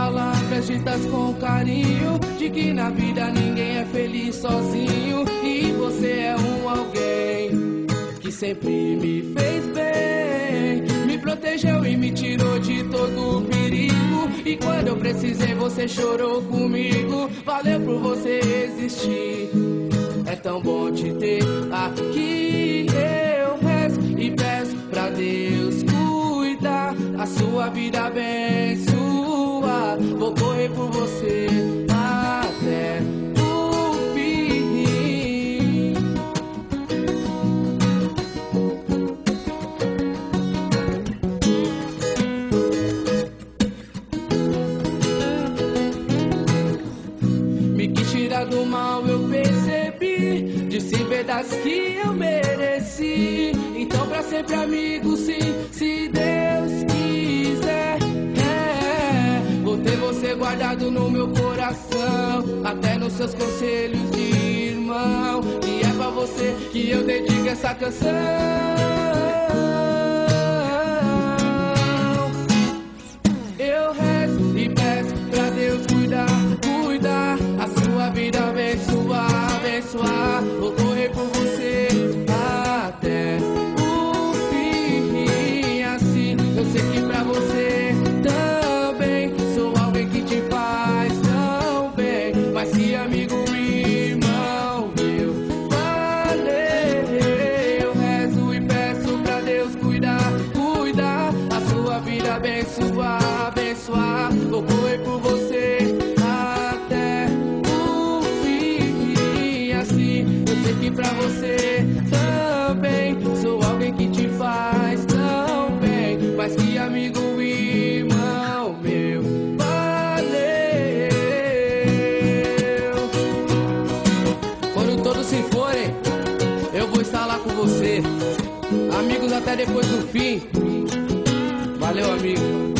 palavras com carinho de que na vida ninguém é feliz sozinho e você é um alguém que sempre me fez bem, me protegeu e me tirou de todo perigo e quando eu precisei você chorou comigo. Valeu por você existir. É tão bom te ter aqui. Eu rezo e peço pra Deus cuidar a sua vida abençoar. Do mal, eu percebi. Disse verdades que eu mereci. Então, pra sempre, amigo, sim, se Deus quiser. É, vou ter você guardado no meu coração. Até nos seus conselhos de irmão. E é pra você que eu dedico essa canção. Abençoar. Vou correr por você até o fim. Assim, eu sei que pra você também sou alguém que te faz tão bem. Mas se amigo, irmão meu, valeu. Eu rezo e peço pra Deus cuidar, cuidar, a sua vida abençoar, abençoar. Vou correr por você Amigos até depois do fim. Valeu, amigo.